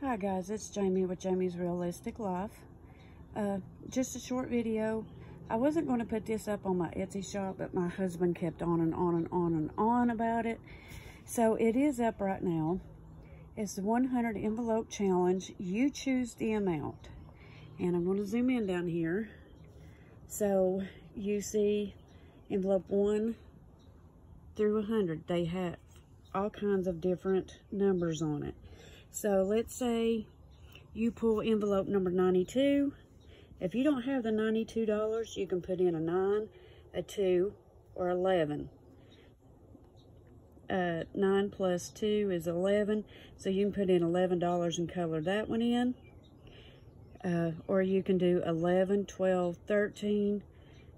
Hi guys, it's Jamie with Jamie's Realistic Life. Uh, just a short video. I wasn't going to put this up on my Etsy shop, but my husband kept on and on and on and on about it. So it is up right now. It's the 100 envelope challenge. You choose the amount. And I'm going to zoom in down here. So you see envelope 1 through 100. They have all kinds of different numbers on it. So let's say you pull envelope number 92. If you don't have the $92, you can put in a 9, a 2, or 11. Uh, 9 plus 2 is 11, so you can put in $11 and color that one in. Uh, or you can do 11, 12, 13,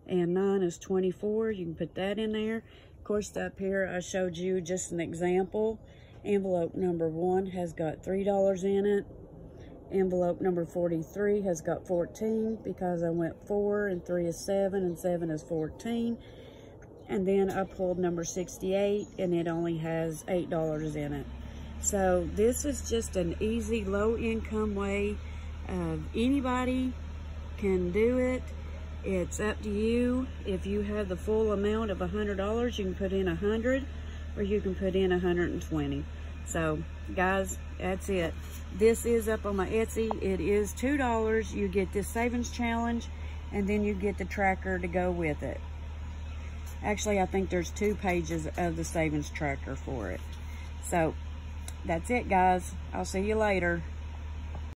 and 9 is 24. You can put that in there. Of course, up here I showed you just an example Envelope number one has got $3 in it. Envelope number 43 has got 14 because I went 4 and 3 is 7 and 7 is 14. And then I pulled number 68 and it only has $8 in it. So this is just an easy low income way. of anybody can do it. It's up to you. If you have the full amount of a $100, you can put in a 100 or you can put in 120. So guys, that's it. This is up on my Etsy. It is $2. You get this savings challenge and then you get the tracker to go with it. Actually, I think there's two pages of the savings tracker for it. So that's it guys. I'll see you later.